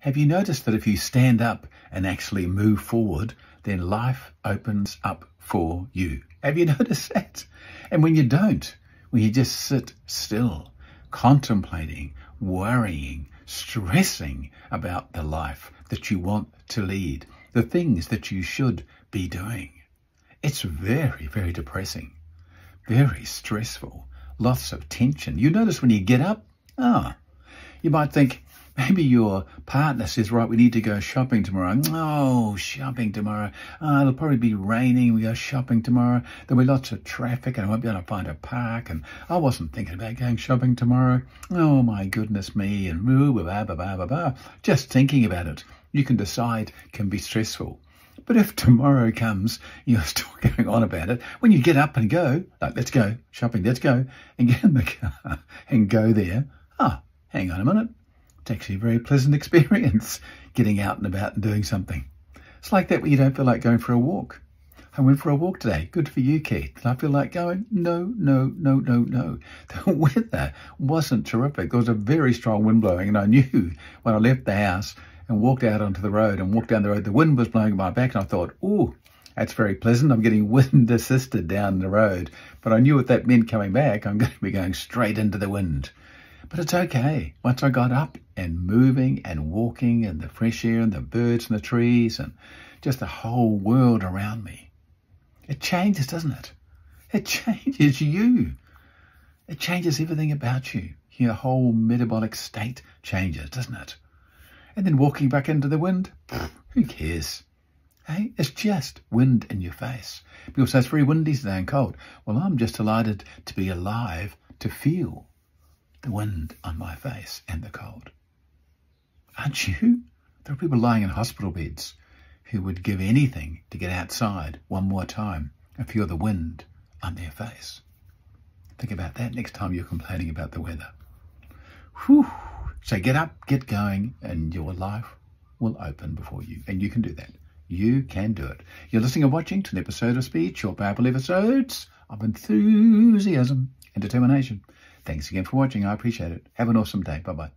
Have you noticed that if you stand up and actually move forward, then life opens up for you? Have you noticed that? And when you don't, when you just sit still, contemplating, worrying, stressing about the life that you want to lead, the things that you should be doing, it's very, very depressing, very stressful, lots of tension. You notice when you get up, ah, you might think, Maybe your partner says, right, we need to go shopping tomorrow. Oh, shopping tomorrow. Oh, it'll probably be raining. We go shopping tomorrow. There'll be lots of traffic and I won't be able to find a park. And I wasn't thinking about going shopping tomorrow. Oh, my goodness me. And blah, blah, blah, blah, blah, blah. Just thinking about it, you can decide can be stressful. But if tomorrow comes, you're still going on about it. When you get up and go, like, let's go shopping, let's go, and get in the car and go there. Ah, oh, hang on a minute. It's actually a very pleasant experience getting out and about and doing something. It's like that when you don't feel like going for a walk. I went for a walk today. Good for you, Keith. Did I feel like going? No, no, no, no, no. The weather wasn't terrific. There was a very strong wind blowing, and I knew when I left the house and walked out onto the road and walked down the road, the wind was blowing my back, and I thought, oh, that's very pleasant. I'm getting wind assisted down the road. But I knew what that meant coming back. I'm going to be going straight into the wind. But it's okay. Once I got up and moving and walking and the fresh air and the birds and the trees and just the whole world around me, it changes, doesn't it? It changes you. It changes everything about you. Your whole metabolic state changes, doesn't it? And then walking back into the wind, who cares? Hey, it's just wind in your face. People say it's very windy today and cold. Well, I'm just delighted to be alive to feel the wind on my face and the cold. Aren't you? There are people lying in hospital beds who would give anything to get outside one more time and feel the wind on their face. Think about that next time you're complaining about the weather. Whew. So get up, get going, and your life will open before you. And you can do that. You can do it. You're listening and watching to an episode of Speed, your Bible episodes of enthusiasm and determination. Thanks again for watching. I appreciate it. Have an awesome day. Bye bye.